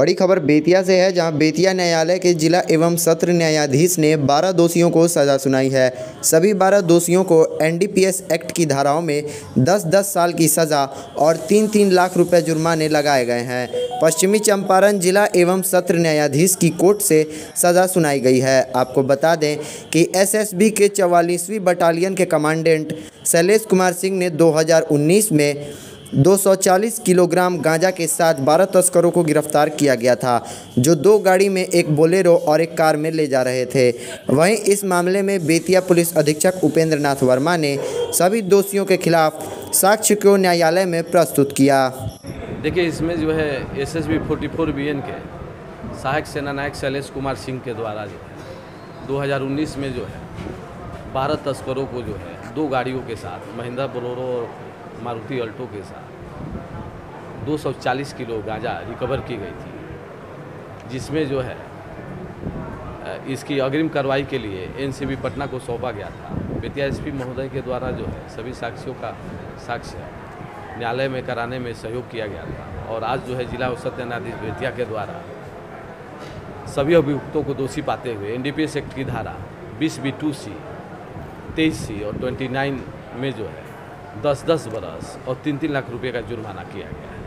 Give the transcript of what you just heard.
बड़ी खबर बेतिया से है, जहाँ बेतिया न्यायालय के जिला एवं सत्र न्यायाधीश ने 12 दोषियों को सजा सुनाई है। सभी 12 दोषियों को एनडीपीएस एक्ट की धाराओं में 10-10 साल की सजा और 3-3 लाख रुपए जुर्माने लगाए गए हैं। पश्चिमी चंपारण जिला एवं सत्र न्यायाधीश की कोर्ट से सजा सुनाई गई है। आपको बता दें कि एसएसबी के चवालीसवीं बटालियन के कमांडेंट शैलेश कुमार सिंह ने 2019 में 240 किलोग्राम गांजा के साथ 12 तस्करों को गिरफ़्तार किया गया था, जो दो गाड़ी में एक बोलेरो और एक कार में ले जा रहे थे। वहीं इस मामले में बेतिया पुलिस अधीक्षक उपेंद्र नाथ वर्मा ने सभी दोषियों के खिलाफ साक्ष्य को न्यायालय में प्रस्तुत किया। देखिए, इसमें जो है S S B forty four B N के, सहायक सेनानायक शैलेश कुमार सिंह के द्वारा जो है 2019 में जो है, बारह तस्करों को जो है, दो गाड़ियों के साथ, महिंद्रा बोलोरो और मारुति अल्टो के साथ। 240 किलो गांजा रिकवर की गई थी, जिसमें जो है इसकी अग्रिम कार्रवाई के लिए एनसीबी पटना को सौंपा गया था। बेतिया एसपी महोदय के द्वारा जो है, सभी साक्षियों का साक्ष्य न्यायालय में कराने में सहयोग किया गया था और आज जो है, जिला सत्य न्यायाधीश बेतिया के द्वारा सभी अभियुक्तों को दोषी पाते हुए एनडीपीएस एक्ट की धारा 20 बी टू सी, तेईस सी और 29 में जो है दस दस बरस और तीन तीन लाख रुपए का जुर्माना किया गया